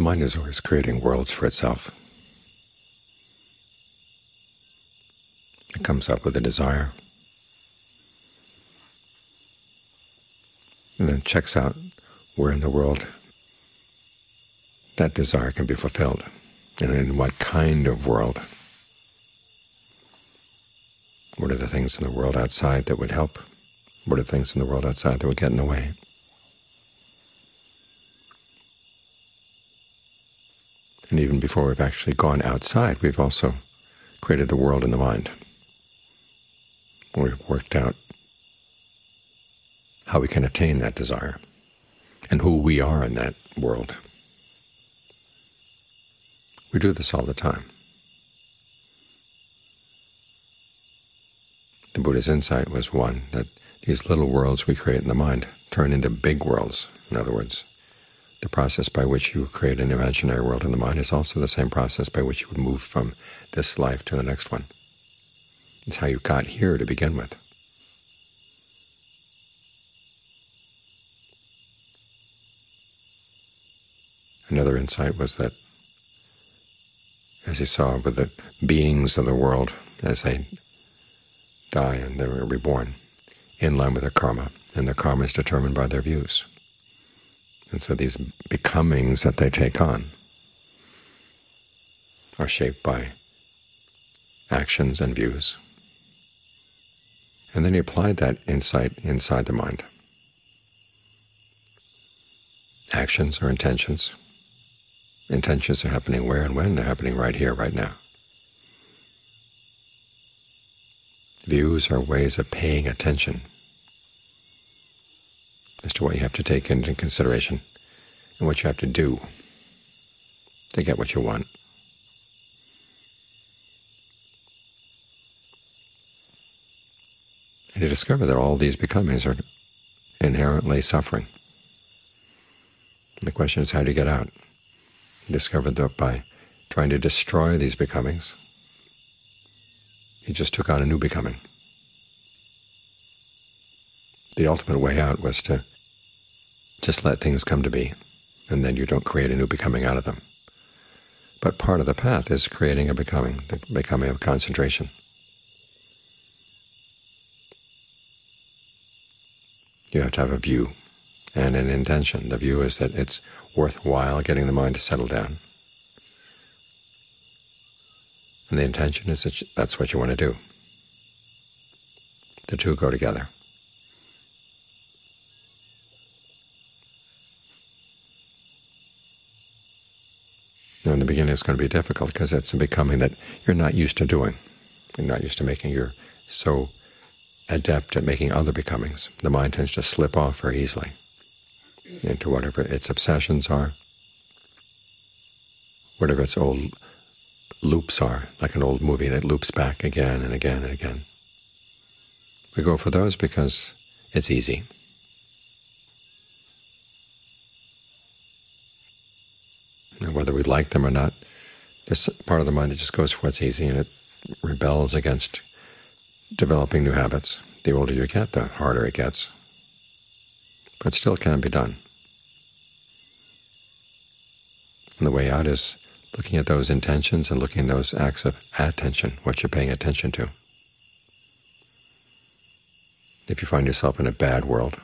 The mind is always creating worlds for itself. It comes up with a desire, and then checks out where in the world that desire can be fulfilled, and in what kind of world. What are the things in the world outside that would help? What are the things in the world outside that would get in the way? And even before we've actually gone outside, we've also created the world in the mind. We've worked out how we can attain that desire and who we are in that world. We do this all the time. The Buddha's insight was one, that these little worlds we create in the mind turn into big worlds. In other words, the process by which you create an imaginary world in the mind is also the same process by which you would move from this life to the next one. It's how you got here to begin with. Another insight was that, as he saw with the beings of the world as they die and they're reborn, in line with their karma, and their karma is determined by their views. And so these becomings that they take on are shaped by actions and views. And then he applied that insight inside the mind. Actions are intentions. Intentions are happening where and when? They're happening right here, right now. Views are ways of paying attention as to what you have to take into consideration and what you have to do to get what you want. And you discover that all these becomings are inherently suffering. And the question is, how do you get out? You discovered that by trying to destroy these becomings, he just took on a new becoming. The ultimate way out was to just let things come to be, and then you don't create a new becoming out of them. But part of the path is creating a becoming, the becoming of concentration. You have to have a view and an intention. The view is that it's worthwhile getting the mind to settle down. And the intention is that that's what you want to do. The two go together. Now, in the beginning, it's going to be difficult because it's a becoming that you're not used to doing. You're not used to making. You're so adept at making other becomings. The mind tends to slip off very easily into whatever its obsessions are, whatever its old loops are, like an old movie that loops back again and again and again. We go for those because it's easy. And whether we like them or not, there's part of the mind that just goes for what's easy, and it rebels against developing new habits. The older you get, the harder it gets. But still can be done. And the way out is looking at those intentions and looking at those acts of attention, what you're paying attention to. If you find yourself in a bad world,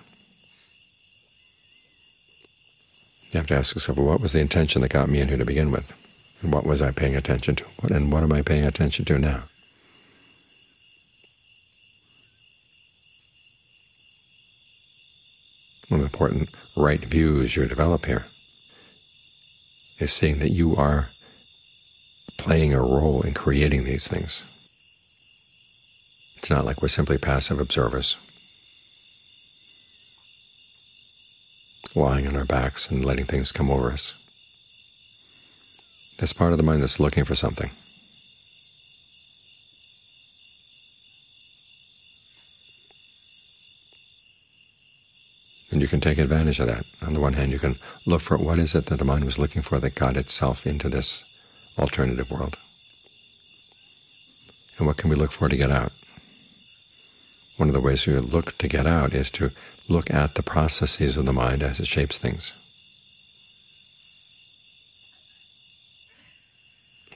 you have to ask yourself, well, what was the intention that got me in here to begin with? And what was I paying attention to? And what am I paying attention to now? One of the important right views you develop here is seeing that you are playing a role in creating these things. It's not like we're simply passive observers, lying on our backs and letting things come over us. There's part of the mind that's looking for something. And you can take advantage of that. On the one hand, you can look for what is it that the mind was looking for that got itself into this alternative world. And what can we look for to get out? One of the ways we look to get out is to look at the processes of the mind as it shapes things.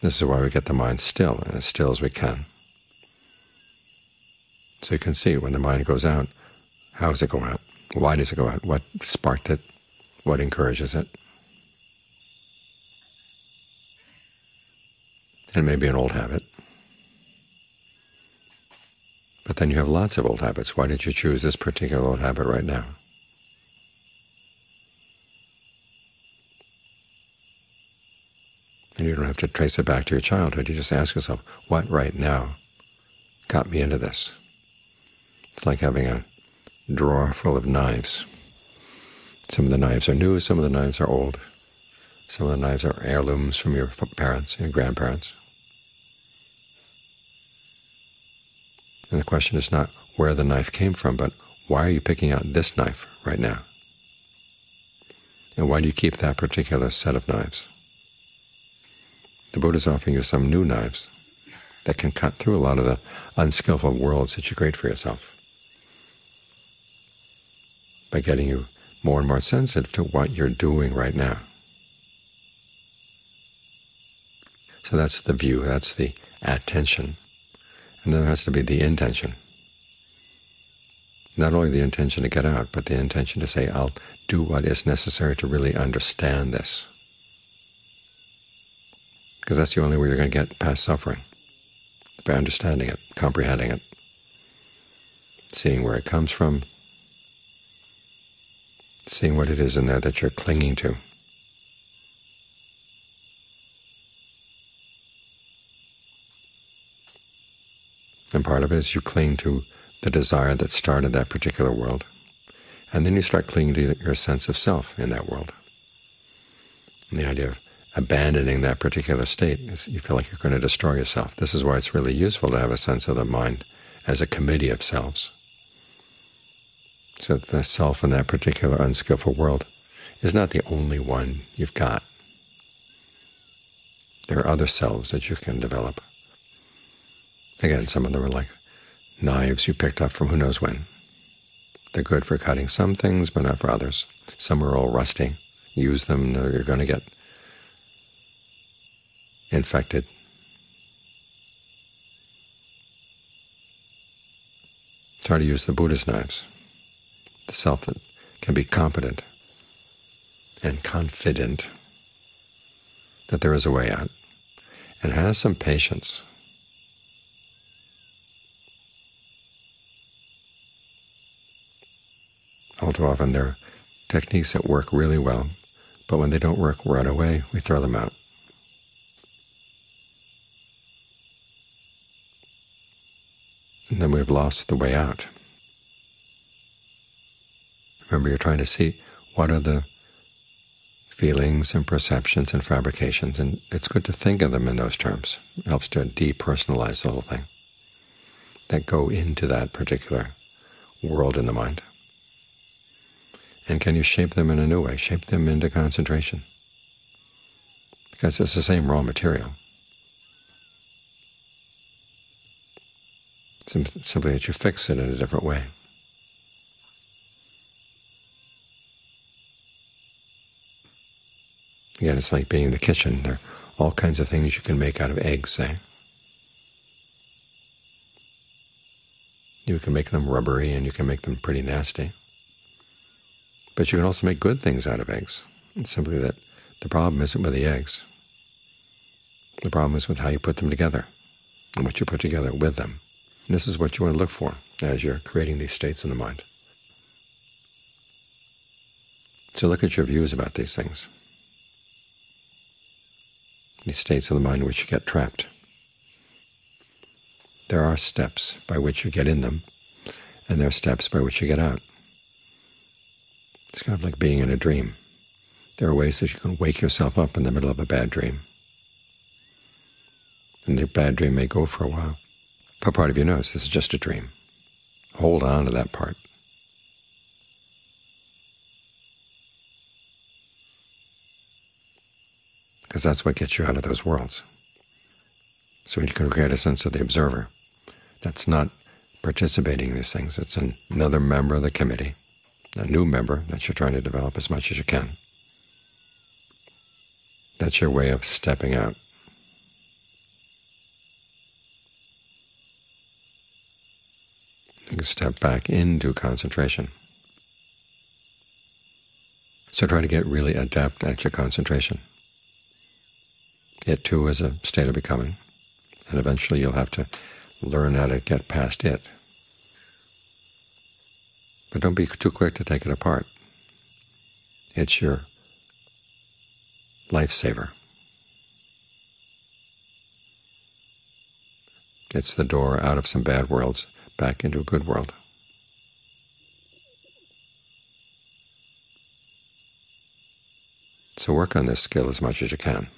This is why we get the mind still, and as still as we can. So you can see when the mind goes out, how does it go out? Why does it go out? What sparked it? What encourages it? And maybe an old habit. But then you have lots of old habits. Why did you choose this particular old habit right now? And you don't have to trace it back to your childhood. You just ask yourself, what right now got me into this? It's like having a drawer full of knives. Some of the knives are new, some of the knives are old. Some of the knives are heirlooms from your parents and grandparents. And the question is not where the knife came from, but why are you picking out this knife right now? And why do you keep that particular set of knives? The Buddha is offering you some new knives that can cut through a lot of the unskillful worlds that you create for yourself by getting you more and more sensitive to what you're doing right now. So that's the view, that's the attention. And then there has to be the intention. Not only the intention to get out, but the intention to say, I'll do what is necessary to really understand this because that's the only way you're going to get past suffering, by understanding it, comprehending it, seeing where it comes from, seeing what it is in there that you're clinging to. And part of it is you cling to the desire that started that particular world, and then you start clinging to your sense of self in that world. And the idea of abandoning that particular state, is you feel like you're going to destroy yourself. This is why it's really useful to have a sense of the mind as a committee of selves. So the self in that particular unskillful world is not the only one you've got. There are other selves that you can develop. Again, some of them are like knives you picked up from who knows when. They're good for cutting some things, but not for others. Some are all rusty. Use them, you're going to get infected. Try to use the Buddha's knives, the self that can be competent and confident that there is a way out, and has some patience. All too often there are techniques that work really well, but when they don't work right away, we throw them out. and then we've lost the way out. Remember, you're trying to see what are the feelings and perceptions and fabrications, and it's good to think of them in those terms. It helps to depersonalize the whole thing, that go into that particular world in the mind. And can you shape them in a new way, shape them into concentration? Because it's the same raw material. simply that you fix it in a different way. Again, it's like being in the kitchen. There are all kinds of things you can make out of eggs, say. You can make them rubbery and you can make them pretty nasty. But you can also make good things out of eggs. It's simply that the problem isn't with the eggs. The problem is with how you put them together and what you put together with them. And this is what you want to look for as you're creating these states in the mind. So look at your views about these things, these states of the mind in which you get trapped. There are steps by which you get in them, and there are steps by which you get out. It's kind of like being in a dream. There are ways that you can wake yourself up in the middle of a bad dream. And the bad dream may go for a while. But part of you knows this is just a dream. Hold on to that part. Because that's what gets you out of those worlds. So you can create a sense of the observer that's not participating in these things. It's another member of the committee, a new member that you're trying to develop as much as you can. That's your way of stepping out. You can step back into concentration. So try to get really adept at your concentration. It too is a state of becoming, and eventually you'll have to learn how to get past it. But don't be too quick to take it apart. It's your lifesaver. It's the door out of some bad worlds back into a good world. So work on this skill as much as you can.